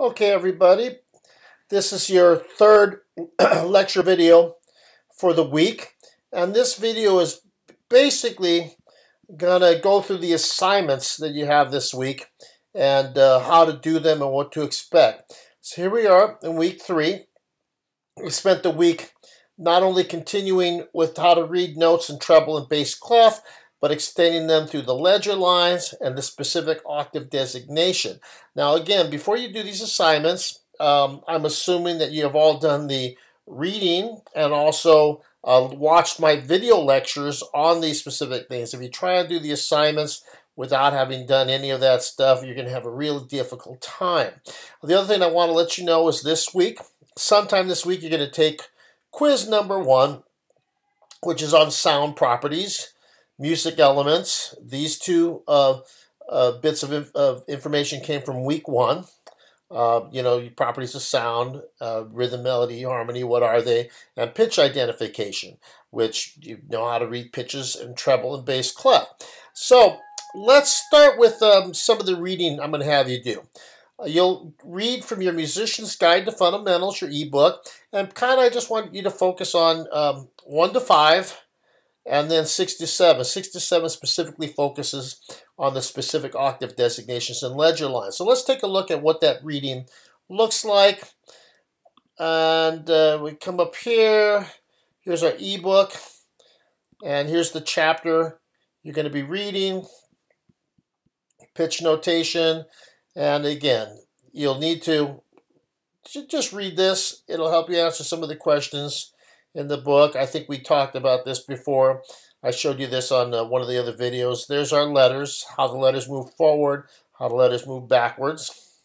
Okay, everybody, this is your third lecture video for the week. And this video is basically going to go through the assignments that you have this week and uh, how to do them and what to expect. So here we are in week three. We spent the week not only continuing with how to read notes in treble and bass clef, but extending them through the ledger lines and the specific octave designation. Now, again, before you do these assignments, um, I'm assuming that you have all done the reading and also uh, watched my video lectures on these specific things. If you try and do the assignments without having done any of that stuff, you're going to have a real difficult time. The other thing I want to let you know is this week, sometime this week, you're going to take quiz number one, which is on sound properties music elements. These two uh, uh, bits of, inf of, information came from week one. Uh, you know, properties of sound, uh, rhythm, melody, harmony, what are they? And pitch identification, which you know how to read pitches and treble and bass clef. So let's start with um, some of the reading I'm going to have you do. Uh, you'll read from your Musician's Guide to Fundamentals, your ebook, and kind of I just want you to focus on um, 1 to 5, and then 67. 67 specifically focuses on the specific octave designations and ledger lines. So let's take a look at what that reading looks like. And uh, we come up here. Here's our ebook. And here's the chapter you're going to be reading. Pitch notation. And again, you'll need to just read this. It'll help you answer some of the questions in the book. I think we talked about this before. I showed you this on uh, one of the other videos. There's our letters, how the letters move forward, how the letters move backwards.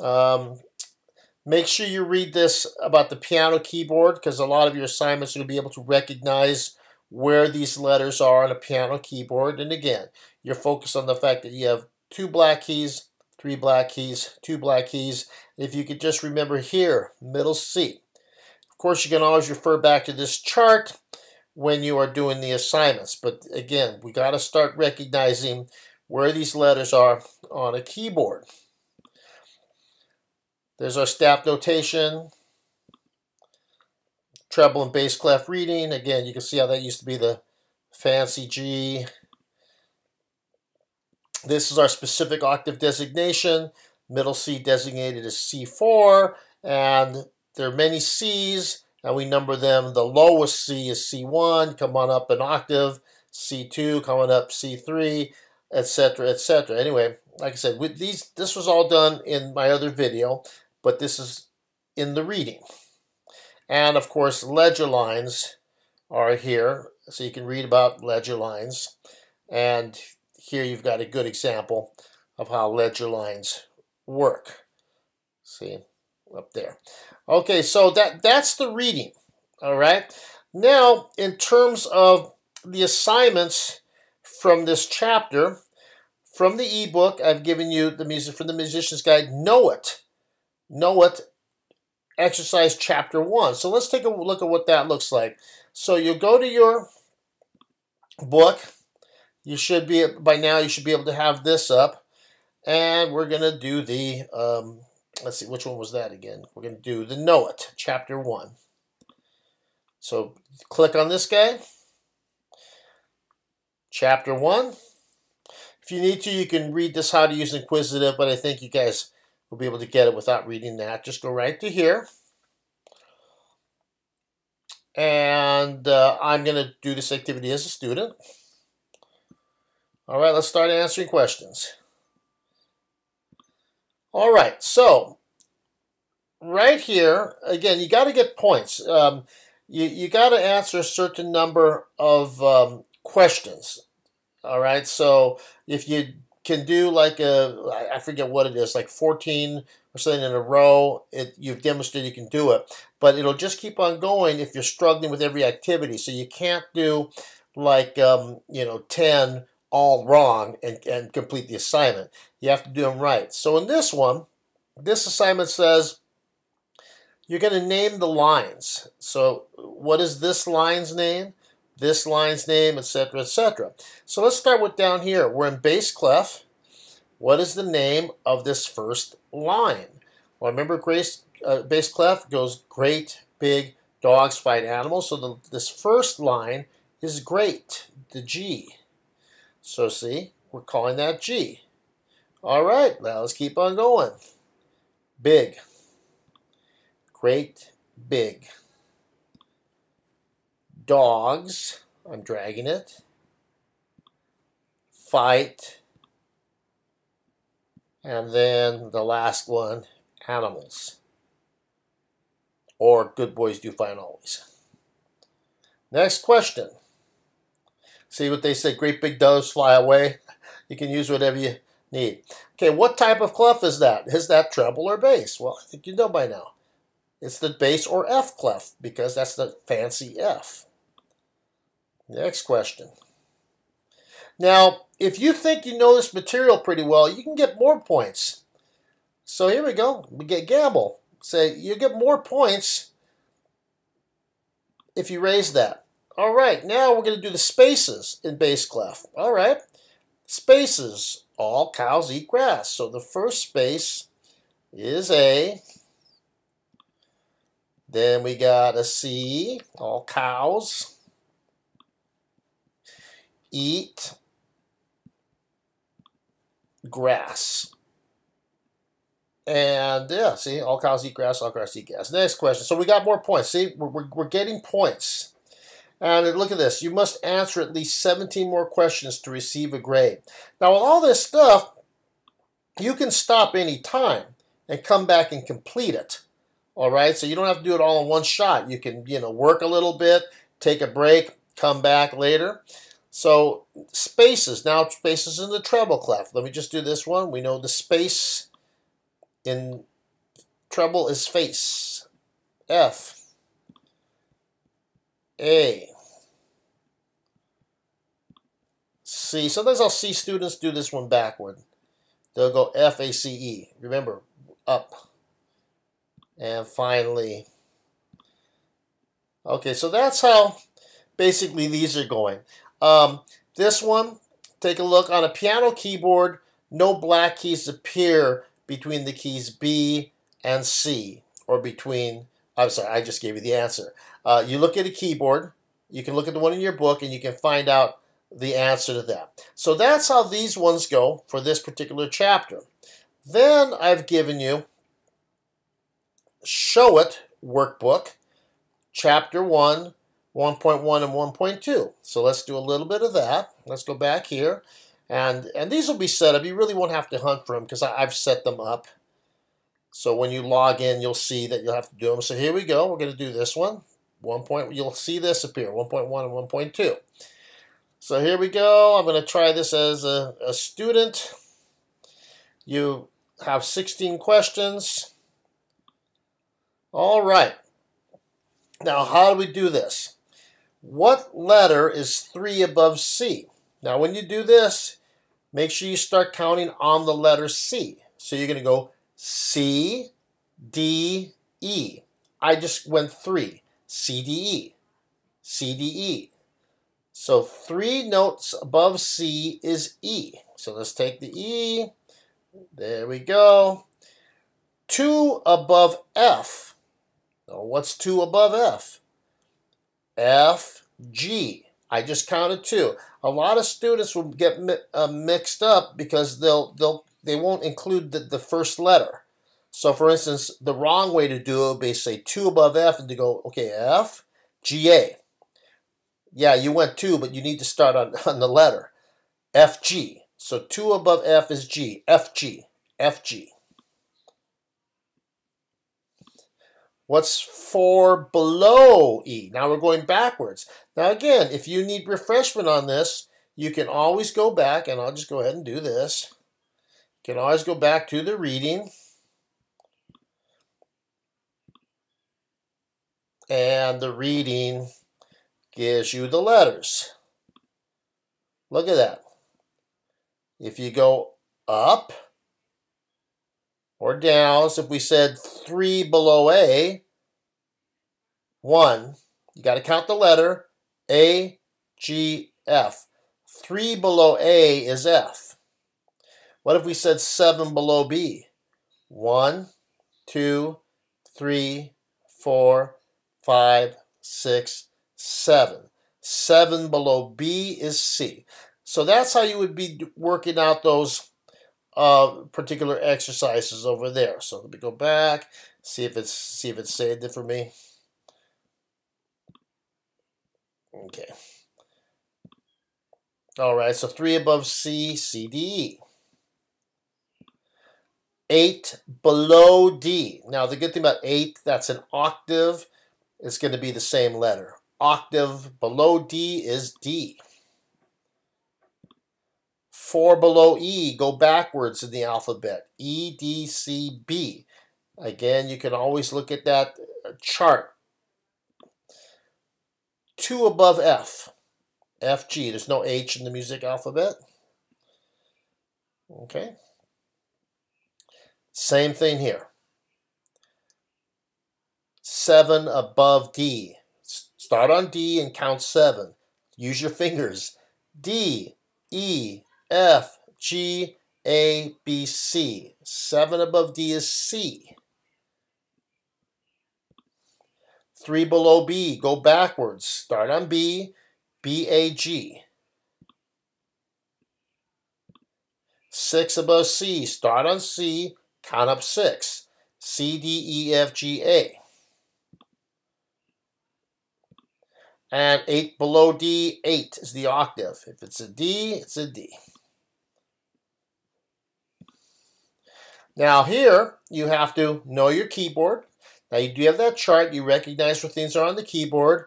Um, make sure you read this about the piano keyboard because a lot of your assignments to be able to recognize where these letters are on a piano keyboard. And again, you're focused on the fact that you have two black keys, three black keys, two black keys. If you could just remember here, middle C. Of course, you can always refer back to this chart when you are doing the assignments. But again, we got to start recognizing where these letters are on a keyboard. There's our staff notation, treble and bass clef reading. Again, you can see how that used to be the fancy G. This is our specific octave designation. Middle C designated as C4, and there are many C's, and we number them. The lowest C is C1, come on up an octave, C2, coming up C3, etc., etc. Anyway, like I said, with these, this was all done in my other video, but this is in the reading. And of course, ledger lines are here, so you can read about ledger lines. And here you've got a good example of how ledger lines work. See, up there. Okay, so that that's the reading. All right. Now, in terms of the assignments from this chapter, from the ebook, I've given you the music from the musician's guide. Know it, know it. Exercise chapter one. So let's take a look at what that looks like. So you go to your book. You should be by now. You should be able to have this up, and we're gonna do the um, let's see, which one was that again? We're going to do the Know It, Chapter 1. So click on this guy, Chapter 1. If you need to, you can read this How to Use InQuizitive, but I think you guys will be able to get it without reading that. Just go right to here. And uh, I'm going to do this activity as a student. All right, let's start answering questions. All right, so right here, again, you got to get points. Um, you you got to answer a certain number of um, questions. All right, so if you can do like a, I forget what it is, like 14 or something in a row, it, you've demonstrated you can do it. But it'll just keep on going if you're struggling with every activity. So you can't do like, um, you know, 10 all wrong and, and complete the assignment. You have to do them right. So in this one, this assignment says you're going to name the lines. So what is this line's name? This line's name, etc., etc. So let's start with down here. We're in bass clef. what is the name of this first line? Well, remember Grace, uh, bass clef goes great, big, dogs fight animals. So the, this first line is great, the G. So see, we're calling that G. All right, now let's keep on going. Big, great, big. Dogs, I'm dragging it. Fight. And then the last one, animals. Or good boys do fine always. Next question. See what they say, great big doves fly away. You can use whatever you need. Okay, what type of clef is that? Is that treble or bass? Well, I think you know by now. It's the bass or F clef because that's the fancy F. Next question. Now, if you think you know this material pretty well, you can get more points. So here we go. We get gamble. Say you get more points if you raise that. All right, now we're going to do the spaces in bass clef. All right, spaces. All cows eat grass. So the first space is A. Then we got a C. All cows eat grass. And yeah, see, all cows eat grass, all cows eat grass. Next question. So we got more points. See, we're, we're, we're getting points. And look at this. You must answer at least 17 more questions to receive a grade. Now, with all this stuff, you can stop any time and come back and complete it. All right, so you don't have to do it all in one shot. You can, you know, work a little bit, take a break, come back later. So spaces, now spaces in the treble clef. Let me just do this one. We know the space in treble is face. F. A. C. Sometimes I'll see students do this one backward. They'll go F, A, C, E. Remember, up. And finally, okay, so that's how basically these are going. Um, this one, take a look on a piano keyboard, no black keys appear between the keys B and C, or between, I'm sorry, I just gave you the answer. Uh, you look at a keyboard, you can look at the one in your book, and you can find out the answer to that. So that's how these ones go for this particular chapter. Then I've given you Show It workbook, chapter 1, 1.1 and 1.2. So let's do a little bit of that. Let's go back here. And, and these will be set up. You really won't have to hunt for them because I've set them up. So when you log in, you'll see that you'll have to do them. So here we go. We're going to do this one. One point, you'll see this appear, 1.1 and 1.2. So here we go. I'm going to try this as a, a student. You have 16 questions. All right. Now, how do we do this? What letter is 3 above C? Now, when you do this, make sure you start counting on the letter C. So you're going to go C, D, E. I just went 3. C, D, E. C, D, E. So three notes above C is E. So let's take the E. There we go. Two above F. Now what's two above F? F, G. I just counted two. A lot of students will get mi uh, mixed up because they'll they'll they won't include the, the first letter. So for instance, the wrong way to do it would be say two above F and to go, okay, F, G, A. Yeah, you went two, but you need to start on, on the letter. F, G. So two above F is G. F, G. F, G. What's four below E? Now we're going backwards. Now again, if you need refreshment on this, you can always go back, and I'll just go ahead and do this. You can always go back to the reading. And the reading gives you the letters. Look at that. If you go up, or down. So if we said 3 below A, 1, you got to count the letter A, G, F. 3 below A is F. What if we said 7 below B? 1, 2, 3, 4, 5, 6, 7. 7 below B is C. So that's how you would be working out those uh, particular exercises over there. So let me go back, see if it's see if it's saved it for me. Okay. All right, so 3 above C, C, D, E. 8 below D. Now, the good thing about 8, that's an octave. It's going to be the same letter. Octave below D is D. 4 below E, go backwards in the alphabet. E, D, C, B. Again, you can always look at that chart. 2 above F. F, G. There's no H in the music alphabet. Okay. Same thing here. 7 above D. Start on D and count 7. Use your fingers. D, E, F, G, A, B, C. 7 above D is C. 3 below B, go backwards. Start on B, B, A, G. 6 above C, start on C, Count up six. C, D, E, F, G, A. And 8 below D, 8 is the octave. If it's a D, it's a D. Now here, you have to know your keyboard. Now you do have that chart. You recognize where things are on the keyboard.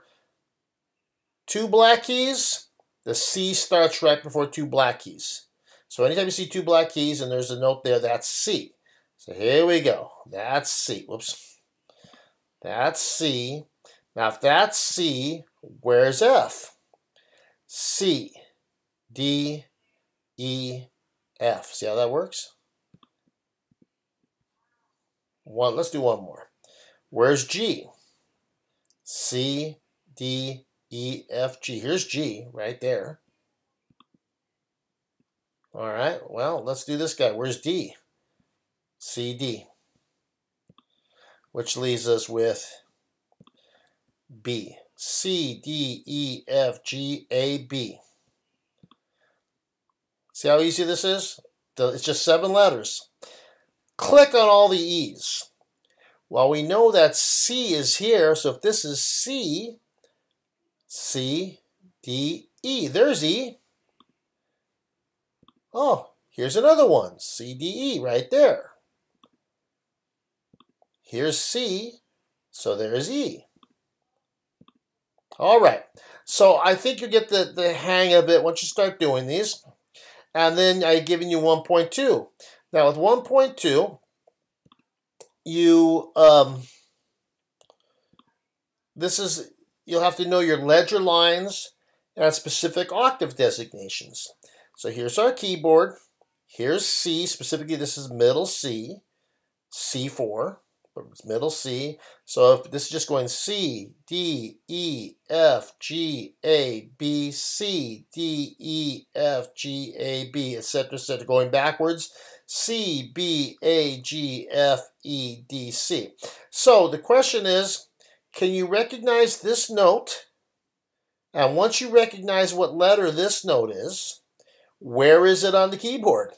Two black keys, the C starts right before two black keys. So anytime you see two black keys and there's a note there, that's C. So here we go. That's C. Whoops. That's C. Now, if that's C, where's F? C, D, E, F. See how that works? One. Let's do one more. Where's G? C, D, E, F, G. Here's G right there. All right. Well, let's do this guy. Where's D? CD, which leaves us with B. C, D, E, F, G, A, B. See how easy this is? It's just seven letters. Click on all the E's. Well, we know that C is here, so if this is C, C, D, E. There's E. Oh, here's another one. C, D, E right there. Here's C, so there's E. All right, so I think you get the, the hang of it once you start doing these. And then I've given you 1.2. Now with 1.2, you, um, this is, you'll have to know your ledger lines and specific octave designations. So here's our keyboard. Here's C, specifically this is middle C, C4 middle C. So if this is just going C, D, E, F, G, A, B, C, D, E, F, G, A, B, etc., etc., going backwards, C, B, A, G, F, E, D, C. So the question is, can you recognize this note? And once you recognize what letter this note is, where is it on the keyboard?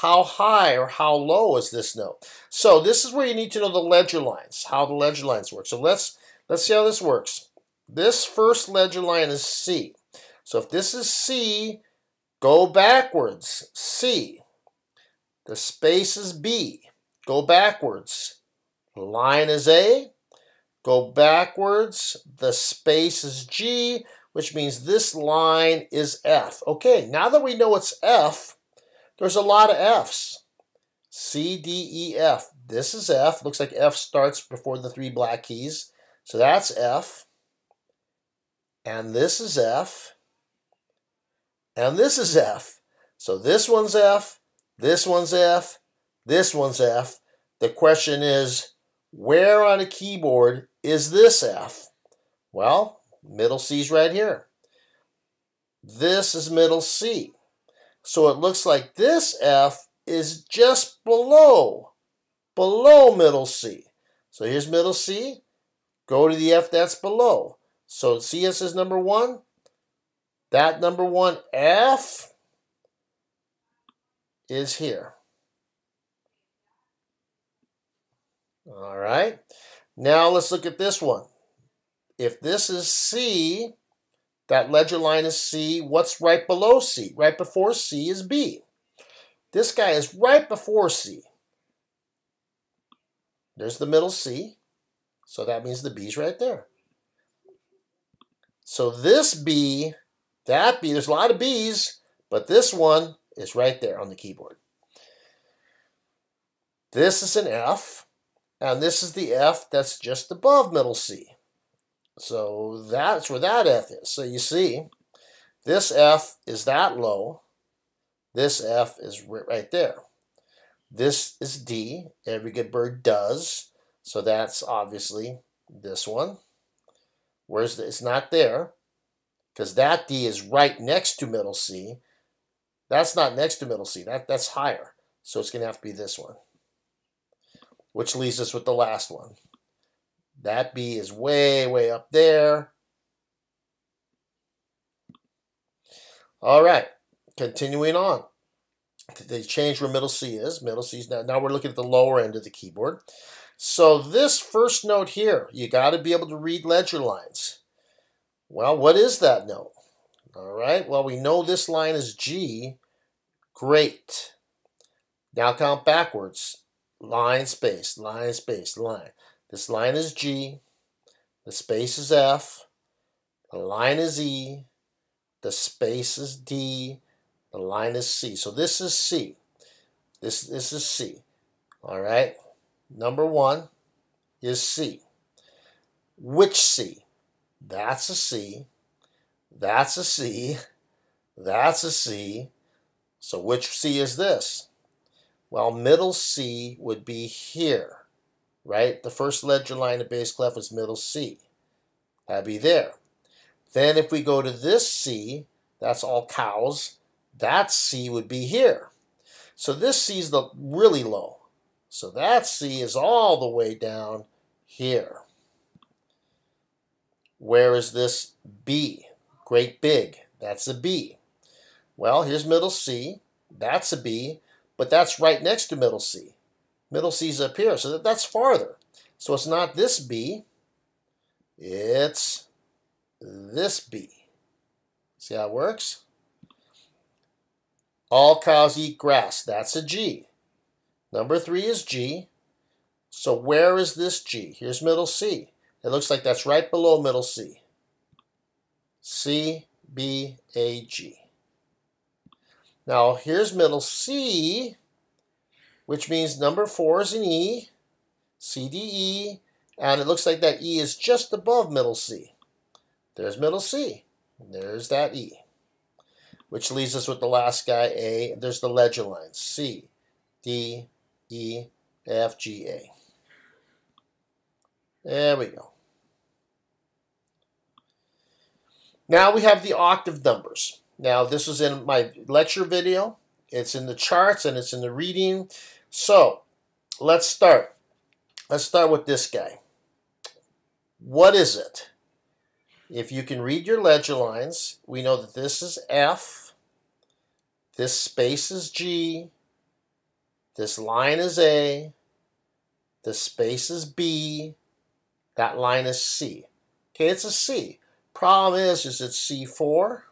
How high or how low is this note? So this is where you need to know the ledger lines, how the ledger lines work. So let's let's see how this works. This first ledger line is C. So if this is C, go backwards, C. The space is B. Go backwards. Line is A. Go backwards. The space is G, which means this line is F. Okay, now that we know it's F, there's a lot of F's. C, D, E, F. This is F. Looks like F starts before the three black keys. So that's F. And this is F. And this is F. So this one's F. This one's F. This one's F. The question is, where on a keyboard is this F? Well, middle C's right here. This is middle C. So it looks like this F is just below, below middle C. So here's middle C. Go to the F that's below. So CS is number one. That number one F is here. All right. Now let's look at this one. If this is C, that ledger line is C. What's right below C? Right before C is B. This guy is right before C. There's the middle C. So that means the B's right there. So this B, that B, there's a lot of B's, but this one is right there on the keyboard. This is an F, and this is the F that's just above middle C. So that's where that F is. So you see, this F is that low. This F is right there. This is D. Every good bird does. So that's obviously this one. Where's the, it's not there because that D is right next to middle C. That's not next to middle C. That, that's higher. So it's going to have to be this one. Which leaves us with the last one. That B is way, way up there. All right, continuing on. They changed where middle C is. Middle C is now, now we're looking at the lower end of the keyboard. So this first note here, you got to be able to read ledger lines. Well, what is that note? All right, well, we know this line is G. Great. Now count backwards. Line, space, line, space, line. This line is G. The space is F. The line is E. The space is D. The line is C. So this is C. This, this is C. All right. Number one is C. Which C? That's a C. That's a C. That's a C. So which C is this? Well, middle C would be here, right? The first ledger line of bass clef is middle C. That'd be there. Then if we go to this C, that's all cows, that C would be here. So this C is the really low. So that C is all the way down here. Where is this B? Great big. That's a B. Well, here's middle C. That's a B, but that's right next to middle C. Middle C's up here, so that, that's farther. So it's not this B, it's this B. See how it works? All cows eat grass. That's a G. Number three is G. So where is this G? Here's middle C. It looks like that's right below middle C. C, B, A, G. Now here's middle C, which means number four is an E, C, D, E, and it looks like that E is just above middle C. There's middle C. There's that E. Which leaves us with the last guy, A. There's the ledger lines, C, D, E, F, G, A. There we go. Now we have the octave numbers. Now this is in my lecture video. It's in the charts and it's in the reading. So let's start. Let's start with this guy. What is it? If you can read your ledger lines, we know that this is F, this space is G, this line is A, the space is B, that line is C. Okay, it's a C. Problem is, is it C4,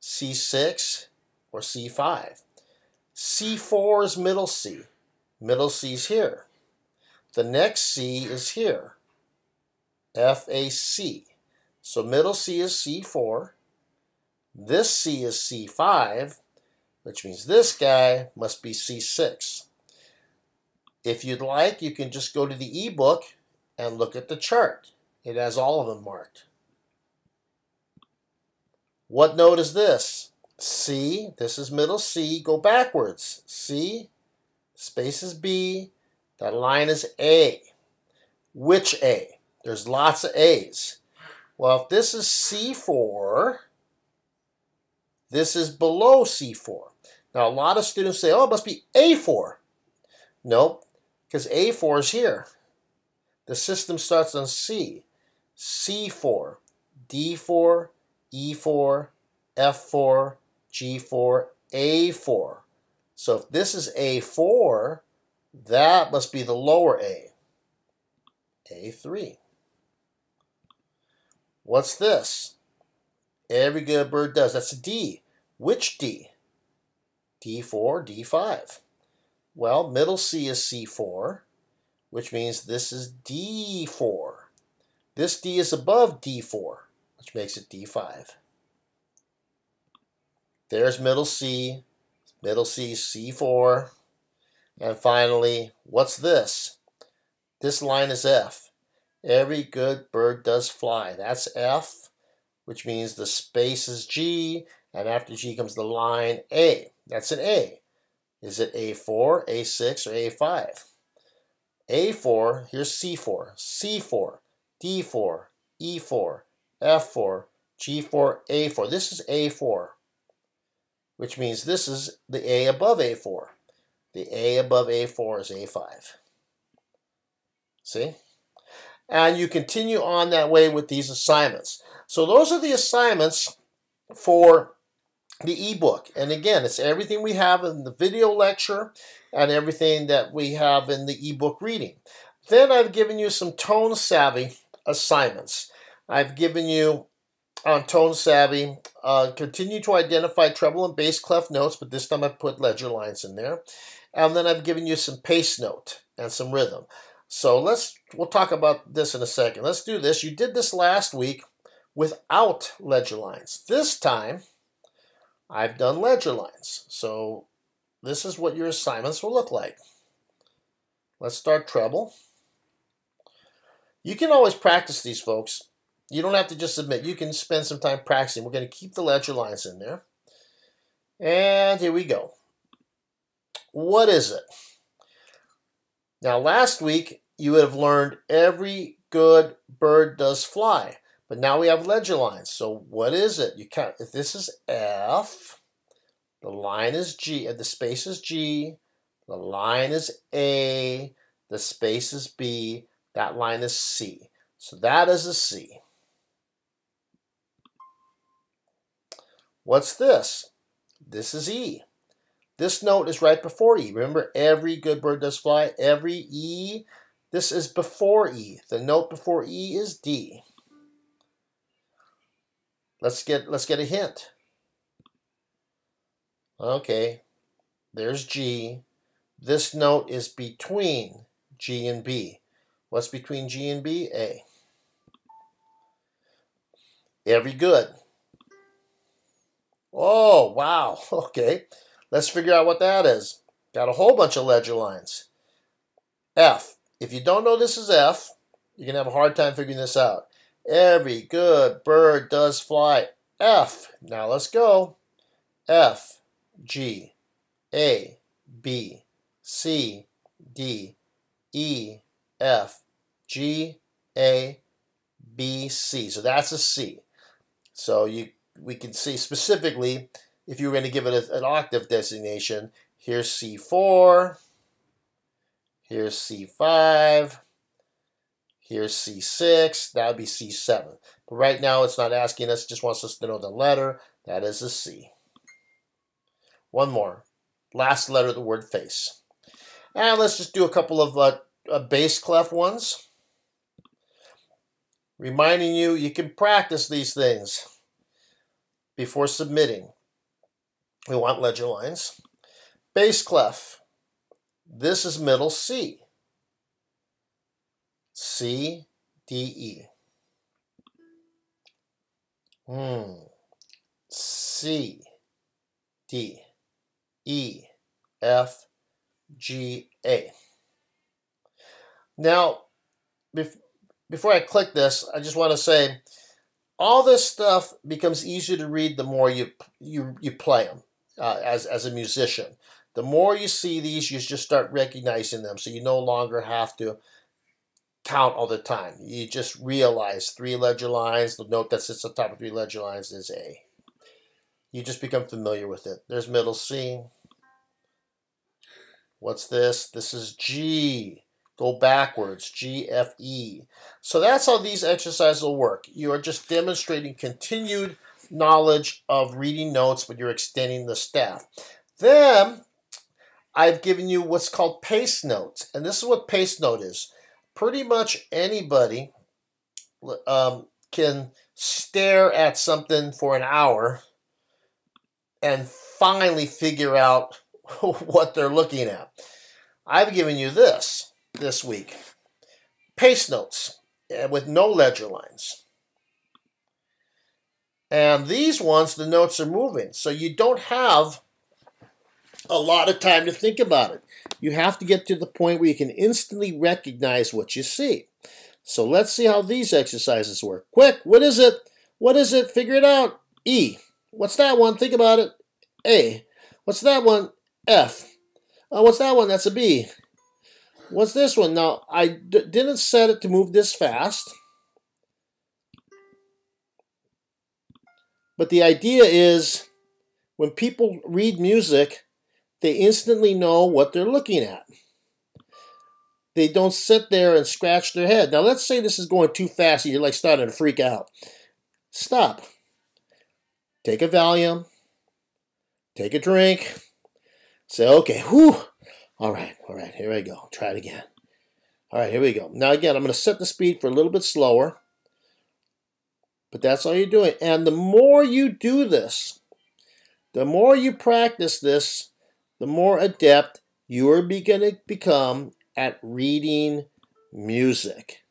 C6, or C5? C4 is middle C. Middle C is here. The next C is here. FAC. So middle C is C4. This C is C5, which means this guy must be C6. If you'd like, you can just go to the ebook and look at the chart. It has all of them marked. What note is this? C, this is middle C, go backwards. C, space is B, that line is A. Which A? There's lots of A's. Well, if this is C4, this is below C4. Now, a lot of students say, oh, it must be A4. Nope, because A4 is here. The system starts on C. C4, D4, E4, F4, G4, A4. So if this is A4, that must be the lower A. A3. What's this? Every good bird does. That's a D. Which D? D4, D5. Well, middle C is C4, which means this is D4. This D is above D4, which makes it D5. There's middle C, middle C, C4. And finally, what's this? This line is F. Every good bird does fly. That's F, which means the space is G, and after G comes the line A. That's an A. Is it A4, A6, or A5? A4, here's C4, C4, D4, E4, F4, G4, A4. This is A4, which means this is the A above A4. The A above A4 is A5. See? And you continue on that way with these assignments. So those are the assignments for the ebook. And again, it's everything we have in the video lecture and everything that we have in the ebook reading. Then I've given you some ToneSavvy assignments. I've given you on ToneSavvy, uh, continue to identify treble and bass clef notes, but this time I've put ledger lines in there. And then I've given you some pace note and some rhythm. So let's, we'll talk about this in a second. Let's do this. You did this last week without ledger lines. This time, I've done ledger lines. So this is what your assignments will look like. Let's start treble. You can always practice these, folks. You don't have to just submit. You can spend some time practicing. We're going to keep the ledger lines in there. And here we go. What is it? Now, last week, you would have learned every good bird does fly. But now we have ledger lines. So what is it? You count if this is F, the line is G, uh, the space is G, the line is A, the space is B, that line is C. So that is a C. What's this? This is E. This note is right before E. Remember, every good bird does fly. Every E, this is before E. The note before E is D. Let's get let's get a hint. Okay, there's G. This note is between G and B. What's between G and B? A. Every good. Oh, wow. Okay, let's figure out what that is. Got a whole bunch of ledger lines. F. If you don't know this is F, you're going to have a hard time figuring this out. Every good bird does fly. F. Now let's go. F, G, A, B, C, D, E, F, G, A, B, C. So that's a C. So you we can see specifically if you were going to give it a, an octave designation, here's C4, here's C5, Here's C6, that would be C7. But right now it's not asking us, just wants us to know the letter. That is a C. One more. Last letter of the word face. And let's just do a couple of uh, uh, bass clef ones. Reminding you, you can practice these things before submitting. We want ledger lines. Bass clef. This is middle C. C, D, E. Hmm. C, D, E, F, G, A. Now, before I click this, I just want to say all this stuff becomes easier to read the more you you you play them uh, as as a musician. The more you see these, you just start recognizing them, so you no longer have to count all the time. You just realize three ledger lines, the note that sits on top of three ledger lines is A. You just become familiar with it. There's middle C, What's this? This is G. Go backwards, G, F, E. So that's how these exercises will work. You are just demonstrating continued knowledge of reading notes, but you're extending the staff. Then I've given you what's called pace notes. And this is what pace note is. Pretty much anybody um, can stare at something for an hour and finally figure out what they're looking at. I've given you this this week. Pace notes eh, with no ledger lines. And these ones, the notes are moving. So you don't have a lot of time to think about it. You have to get to the point where you can instantly recognize what you see. So let's see how these exercises work. Quick, what is it? What is it? Figure it out. E. What's that one? Think about it. A. What's that one? F. Uh, what's that one? That's a B. What's this one? Now, I d didn't set it to move this fast. But the idea is when people read music, they instantly know what they're looking at. They don't sit there and scratch their head. Now, let's say this is going too fast and you're like starting to freak out. Stop. Take a Valium. Take a drink. Say, okay, whew. All right, all right, here we go. Try it again. All right, here we go. Now, again, I'm going to set the speed for a little bit slower. But that's all you're doing. And the more you do this, the more you practice this, the more adept you are going to become at reading music.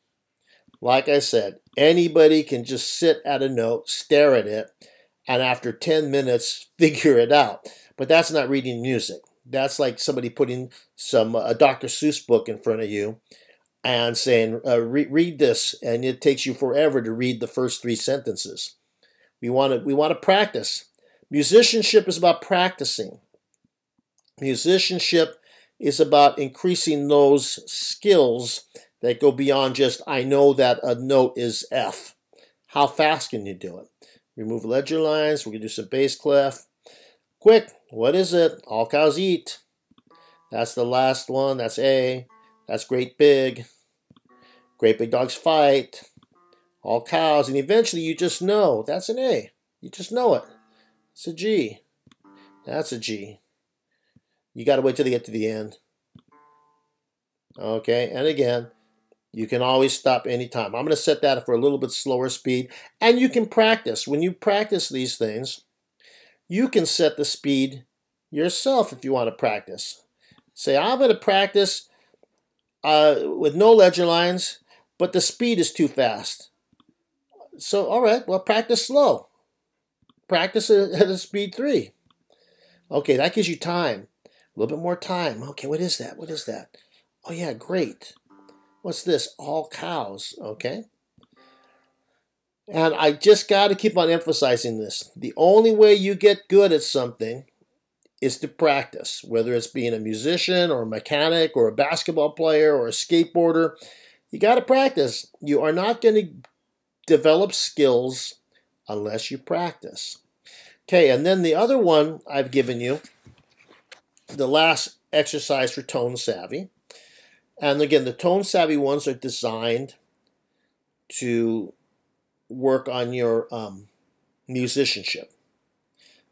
Like I said, anybody can just sit at a note, stare at it, and after 10 minutes, figure it out. But that's not reading music. That's like somebody putting some a Dr. Seuss book in front of you and saying, uh, re read this, and it takes you forever to read the first three sentences. We want to we want to practice. Musicianship is about practicing. Musicianship is about increasing those skills that go beyond just I know that a note is F. How fast can you do it? Remove ledger lines. We're gonna do some bass clef. Quick, what is it? All cows eat. That's the last one. That's A. That's great big. Great big dogs fight. All cows. And eventually you just know that's an A. You just know it. It's a G. That's a G. You got to wait till they get to the end. Okay, and again, you can always stop anytime. I'm going to set that for a little bit slower speed. And you can practice. When you practice these things, you can set the speed yourself if you want to practice. Say, I'm going to practice uh, with no ledger lines, but the speed is too fast. So, all right, well, practice slow. Practice at a speed three. Okay, that gives you time. A little bit more time. Okay, what is that? What is that? Oh, yeah, great. What's this? All cows. Okay. And I just got to keep on emphasizing this. The only way you get good at something is to practice, whether it's being a musician or a mechanic or a basketball player or a skateboarder. You got to practice. You are not going to develop skills unless you practice. Okay, and then the other one I've given you, the last exercise for ToneSavvy. And again, the ToneSavvy ones are designed to work on your um, musicianship.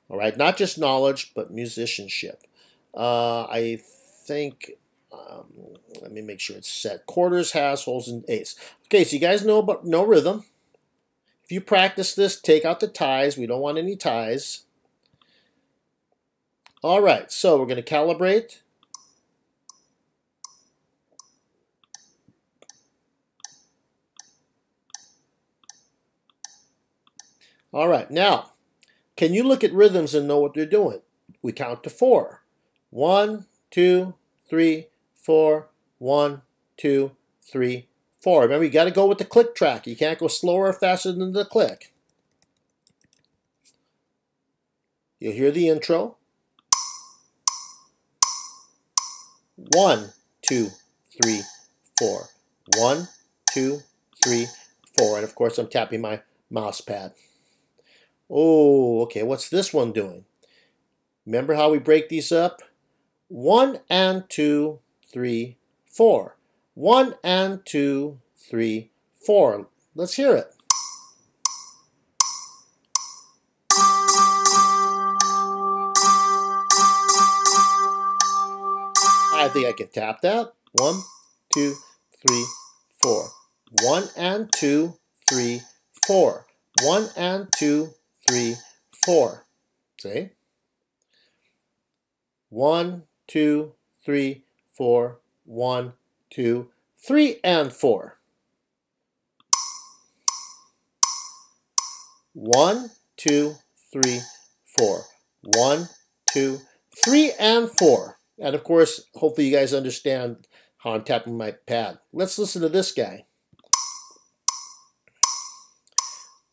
All right, not just knowledge, but musicianship. Uh, I think, um, let me make sure it's set. Quarters, halves, wholes, and eighths. Okay, so you guys know about no rhythm. If you practice this, take out the ties. We don't want any ties. All right, so we're going to calibrate. All right, now can you look at rhythms and know what they're doing? We count to four. One, two, three, four, one, two, three, four. Remember, you got to go with the click track. You can't go slower or faster than the click. You'll hear the intro. One, two, three, four. One, two, three, four. And of course, I'm tapping my mouse pad. Oh, okay, what's this one doing? Remember how we break these up? One and two, three, four. One and two, three, four. Let's hear it. I think I can tap that. One, two, three, four. One and two, three, four. One and two, three, four. See? One, two, three, four. One, two, three, and four. One, two, three, four. One, two, three, and four. And of course, hopefully you guys understand how I'm tapping my pad. Let's listen to this guy.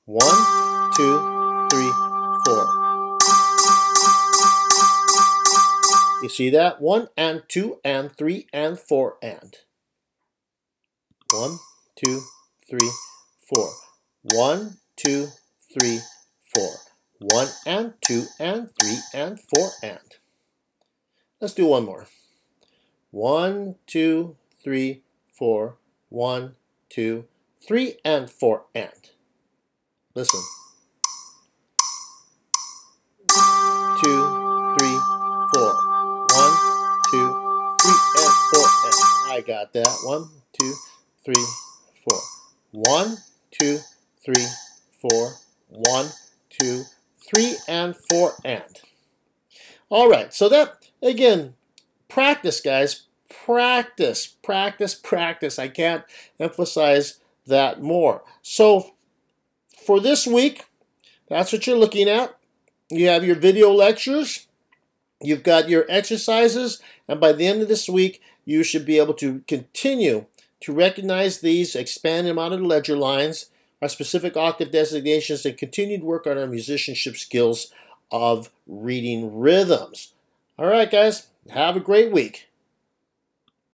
One, two, three, four. You see that? One and two and three and four and. One, two, three, four. One, two, three, four. One and two and three and four and. Let's do one more. One, two, three, four. One, two, three, and four, and. Listen. Two, three, four. One, two, three, and four, and. I got that. One, two, three, four. One, two, three, four. One, two, three, and four, and. All right, so that Again, practice, guys. Practice, practice, practice. I can't emphasize that more. So for this week, that's what you're looking at. You have your video lectures. You've got your exercises. And by the end of this week, you should be able to continue to recognize these expanded amount of ledger lines, our specific octave designations, and continue to work on our musicianship skills of reading rhythms. All right, guys, have a great week.